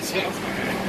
Yeah.